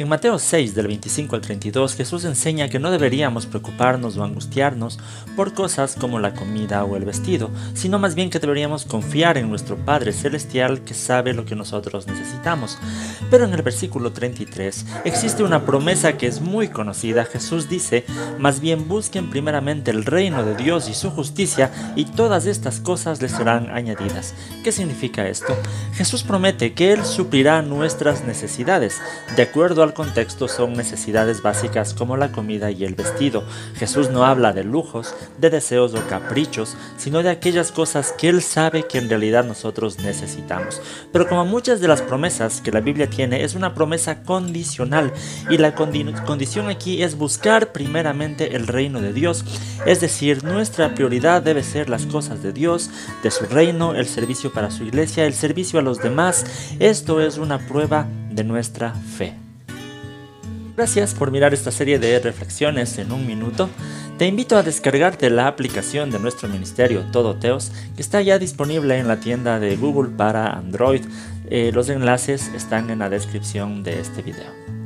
En Mateo 6 del 25 al 32 Jesús enseña que no deberíamos preocuparnos o angustiarnos por cosas como la comida o el vestido, sino más bien que deberíamos confiar en nuestro Padre Celestial que sabe lo que nosotros necesitamos. Pero en el versículo 33 existe una promesa que es muy conocida. Jesús dice, más bien busquen primeramente el reino de Dios y su justicia y todas estas cosas les serán añadidas. ¿Qué significa esto? Jesús promete que Él suplirá nuestras necesidades. De acuerdo contexto son necesidades básicas como la comida y el vestido. Jesús no habla de lujos, de deseos o caprichos, sino de aquellas cosas que Él sabe que en realidad nosotros necesitamos. Pero como muchas de las promesas que la Biblia tiene, es una promesa condicional y la condición aquí es buscar primeramente el reino de Dios. Es decir, nuestra prioridad debe ser las cosas de Dios, de su reino, el servicio para su iglesia, el servicio a los demás. Esto es una prueba de nuestra fe. Gracias por mirar esta serie de reflexiones en un minuto. Te invito a descargarte la aplicación de nuestro ministerio Todo Teos, que está ya disponible en la tienda de Google para Android. Eh, los enlaces están en la descripción de este video.